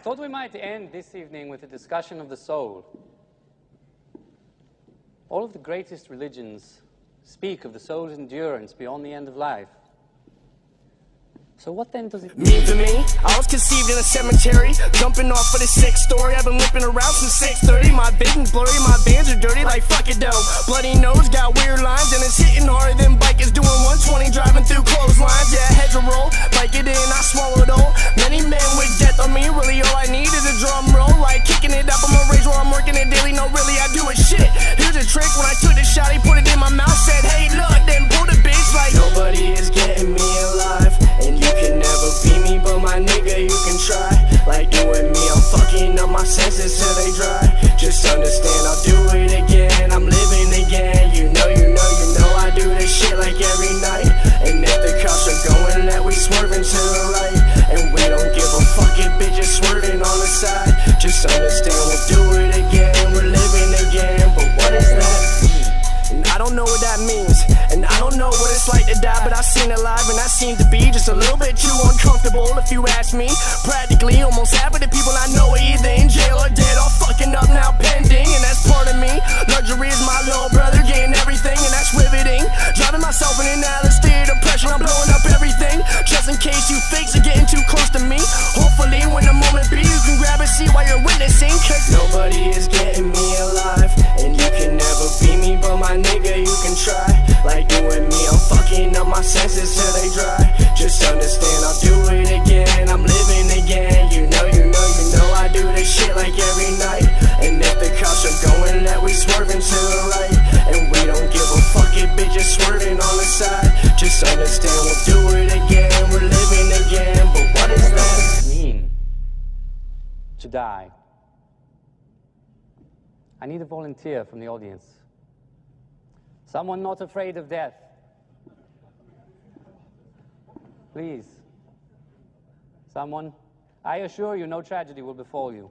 I thought we might end this evening with a discussion of the soul. All of the greatest religions speak of the soul's endurance beyond the end of life. So what then does it mean to me? I was conceived in a cemetery, jumping off of the sixth story. I've been limping around since 6:30. My vision's blurry, my veins are dirty like fuck it dough. Bloody nose got weird lines, and it's hitting harder than bikers doing 120 driving through clotheslines. Yeah, heads Vicodin, I swallow it all. Many men with death on me, really all I need is a drum roll. Like kicking it up, I'm a rage while I'm working it daily. No, really, I do a shit. Here's a trick when I took the shot, he put it in my mouth, said, hey, look, then pull the bitch like nobody is getting me alive, and you can never beat me, but my nigga, you can try. Like and me, I'm fucking up my senses till they dry. Just understand, I'll do don't know what that means. And I don't know what it's like to die, but I've seen it live, and I seem to be just a little bit too uncomfortable, if you ask me. Practically, almost half of the people I know are either in jail or dead, all fucking up now pending, and that's part of me. Luxury is my little brother, getting everything, and that's riveting. Driving myself in an state of depression, I'm blowing up everything, just in case you fakes are getting too close to me. Hopefully, when the moment be, you can grab a seat while you're witnessing, cause nobody is Like me, I'm fucking up my senses till they dry. Just understand, I'll do it again. I'm living again. You know, you know, you know, I do this shit like every night. And if the cops are going, that we swerving to the right. And we don't give a fuck swerving on the side. Just understand, we'll do it again. We're living again. But what does that mean to die? I need a volunteer from the audience. Someone not afraid of death. Please. Someone. I assure you, no tragedy will befall you.